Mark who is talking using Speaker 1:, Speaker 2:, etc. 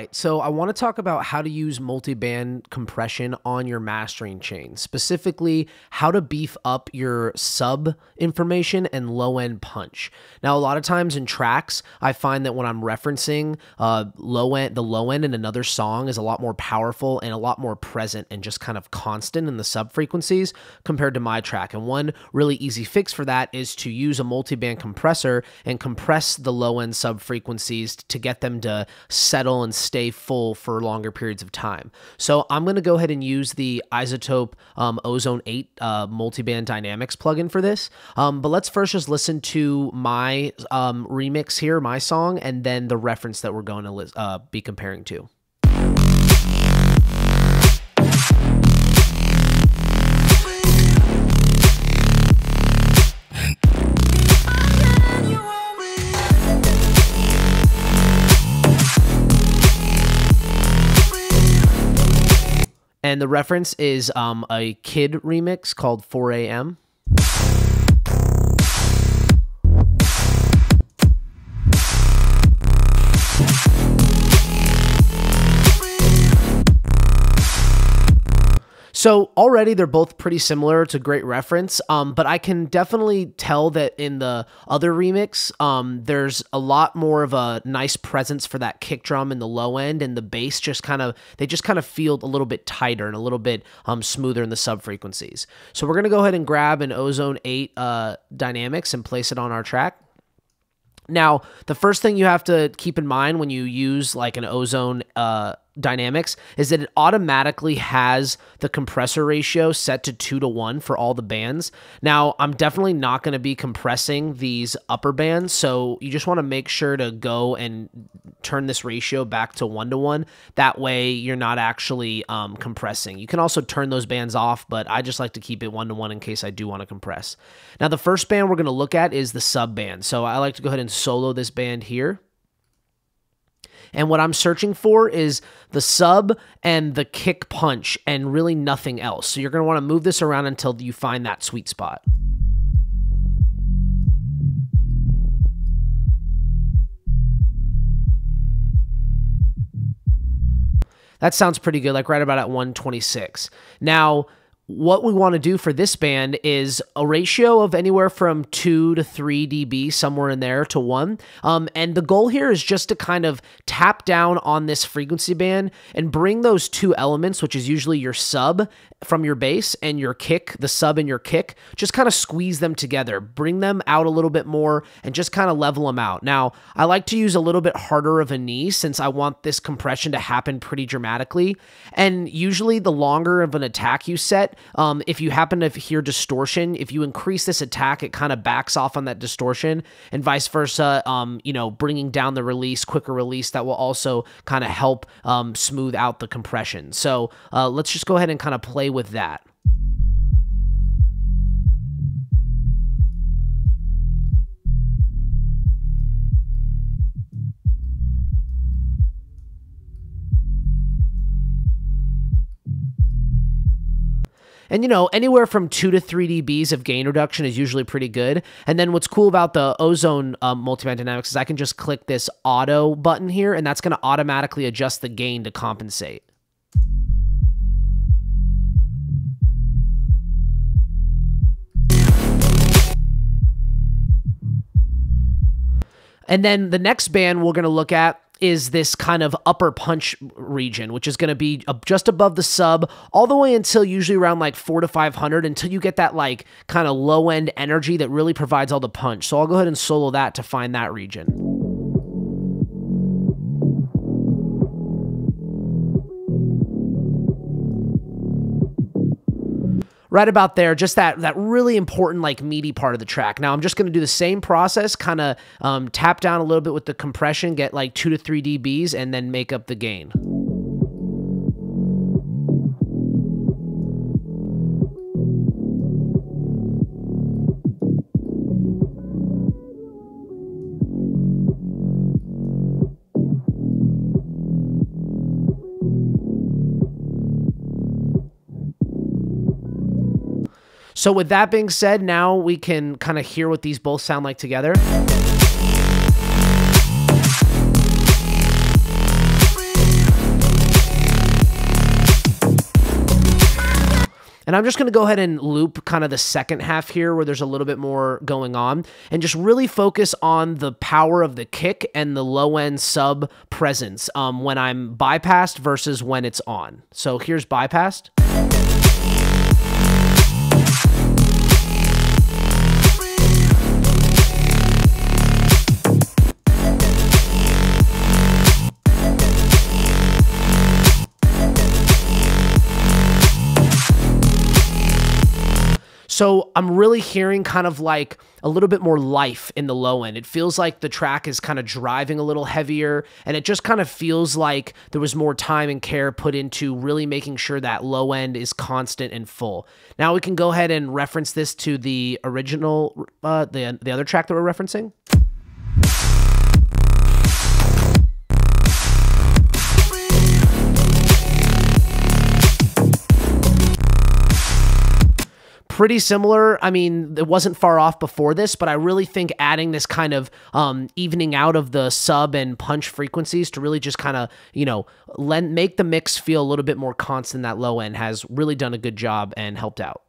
Speaker 1: right, so I want to talk about how to use multiband compression on your mastering chain, specifically how to beef up your sub information and low end punch. Now, a lot of times in tracks, I find that when I'm referencing uh, low end, the low end in another song is a lot more powerful and a lot more present and just kind of constant in the sub frequencies compared to my track. And one really easy fix for that is to use a multiband compressor and compress the low end sub frequencies to get them to settle and stay full for longer periods of time. So I'm going to go ahead and use the iZotope um, Ozone 8 uh, multiband dynamics plugin for this. Um, but let's first just listen to my um, remix here, my song, and then the reference that we're going to uh, be comparing to. And the reference is um, a kid remix called 4 a.m. So already they're both pretty similar. It's a great reference. Um, but I can definitely tell that in the other remix, um, there's a lot more of a nice presence for that kick drum in the low end, and the bass just kind of they just kind of feel a little bit tighter and a little bit um, smoother in the sub frequencies. So we're gonna go ahead and grab an Ozone Eight uh, Dynamics and place it on our track. Now, the first thing you have to keep in mind when you use like an ozone uh, dynamics is that it automatically has the compressor ratio set to two to one for all the bands. Now, I'm definitely not going to be compressing these upper bands, so you just want to make sure to go and turn this ratio back to one to one. That way, you're not actually um, compressing. You can also turn those bands off, but I just like to keep it one to one in case I do want to compress. Now, the first band we're going to look at is the sub band. So I like to go ahead and solo this band here. And what I'm searching for is the sub and the kick punch and really nothing else. So you're going to want to move this around until you find that sweet spot. That sounds pretty good, like right about at 126. Now, what we want to do for this band is a ratio of anywhere from 2 to 3 dB, somewhere in there to 1. Um, and the goal here is just to kind of tap down on this frequency band and bring those two elements, which is usually your sub from your bass and your kick, the sub and your kick, just kind of squeeze them together, bring them out a little bit more, and just kind of level them out. Now, I like to use a little bit harder of a knee since I want this compression to happen pretty dramatically. And usually, the longer of an attack you set, um, if you happen to hear distortion, if you increase this attack, it kind of backs off on that distortion, and vice versa. Um, you know, bringing down the release, quicker release, that will also kind of help um, smooth out the compression. So uh, let's just go ahead and kind of play with that. And you know, anywhere from two to three dBs of gain reduction is usually pretty good. And then what's cool about the Ozone um, multiband dynamics is I can just click this auto button here, and that's going to automatically adjust the gain to compensate. And then the next band we're going to look at is this kind of upper punch region, which is going to be uh, just above the sub, all the way until usually around like four to 500 until you get that like kind of low end energy that really provides all the punch. So I'll go ahead and solo that to find that region. Right about there, just that that really important like meaty part of the track. Now I'm just going to do the same process, kind of um, tap down a little bit with the compression, get like two to three dBs, and then make up the gain. So with that being said, now we can kind of hear what these both sound like together. And I'm just going to go ahead and loop kind of the second half here where there's a little bit more going on and just really focus on the power of the kick and the low end sub presence um, when I'm bypassed versus when it's on. So here's bypassed. So I'm really hearing kind of like a little bit more life in the low end. It feels like the track is kind of driving a little heavier, and it just kind of feels like there was more time and care put into really making sure that low end is constant and full. Now we can go ahead and reference this to the original, uh, the the other track that we're referencing. Pretty similar. I mean, it wasn't far off before this, but I really think adding this kind of um, evening out of the sub and punch frequencies to really just kind of, you know, lend, make the mix feel a little bit more constant that low end has really done a good job and helped out.